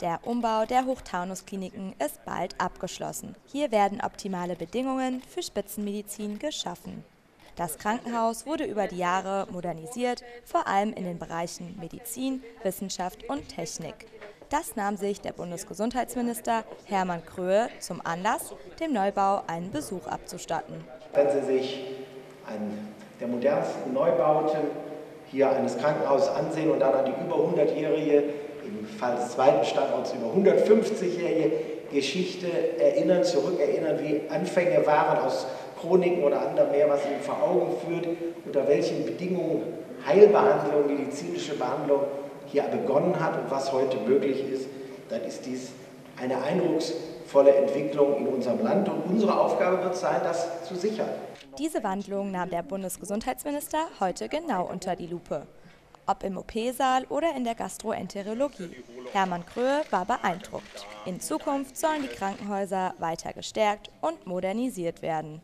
Der Umbau der Hochtaunuskliniken ist bald abgeschlossen. Hier werden optimale Bedingungen für Spitzenmedizin geschaffen. Das Krankenhaus wurde über die Jahre modernisiert, vor allem in den Bereichen Medizin, Wissenschaft und Technik. Das nahm sich der Bundesgesundheitsminister Hermann Kröhe zum Anlass, dem Neubau einen Besuch abzustatten. Wenn Sie sich einen der modernsten Neubauten hier eines Krankenhauses ansehen und dann an die über 100-jährige, im Fall des zweiten Standorts über 150-jährige Geschichte erinnern, zurückerinnern, wie Anfänge waren aus Chroniken oder anderem mehr, was Ihnen vor Augen führt, unter welchen Bedingungen Heilbehandlung, medizinische Behandlung hier begonnen hat und was heute möglich ist, dann ist dies eine eindrucksvolle Entwicklung in unserem Land und unsere Aufgabe wird sein, das zu sichern. Diese Wandlung nahm der Bundesgesundheitsminister heute genau unter die Lupe. Ob im OP-Saal oder in der Gastroenterologie. Hermann Kröhe war beeindruckt. In Zukunft sollen die Krankenhäuser weiter gestärkt und modernisiert werden.